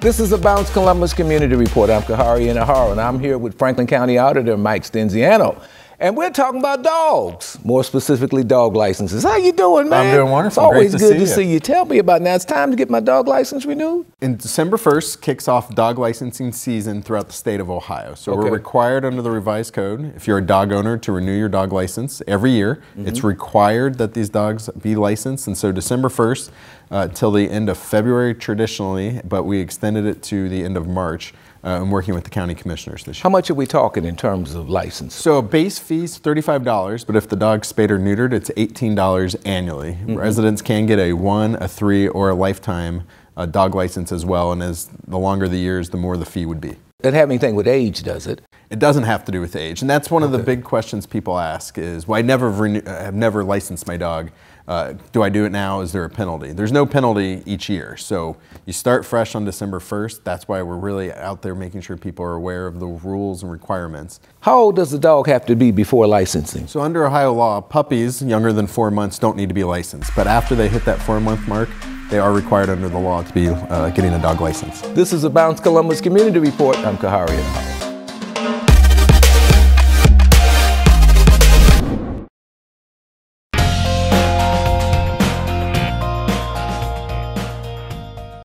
This is the Bounce Columbus Community Report. I'm Khari Enaharo, and I'm here with Franklin County Auditor Mike Stinziano. And we're talking about dogs, more specifically dog licenses. How you doing, man? I'm doing wonderful. It's always Great good to to see see you. Tell me about it. now. It's time to get my dog license renewed. In December 1st kicks off dog licensing season throughout the state of Ohio. So Okay. we're required under the revised code, if you're a dog owner, to renew your dog license every year. Mm-hmm. It's required that these dogs be licensed. And so December 1st uh, till the end of February traditionally, but we extended it to the end of March. Uh, I'm working with the county commissioners this year. How much are we talking in terms of license? So a base fee's $35, but if the dog's spayed or neutered, it's $18 annually. Mm-hmm. Residents can get a one, a three, or a lifetime uh, dog license as well, and as the longer the years, the more the fee would be. Doesn't have anything with age, does it? It doesn't have to do with age, and that's one of the big questions people ask: is, "Well, I never renew, uh, have never licensed my dog. Uh, do I do it now? Is there a penalty?" There's no penalty each year, so you start fresh on December 1st. That's why we're really out there making sure people are aware of the rules and requirements. How old does the dog have to be before licensing? So under Ohio law, puppies younger than four months don't need to be licensed, but after they hit that four-month mark, they are required under the law to be uh, getting a dog license. This is the Bounce Columbus Community Report. I'm Khari Enaharo.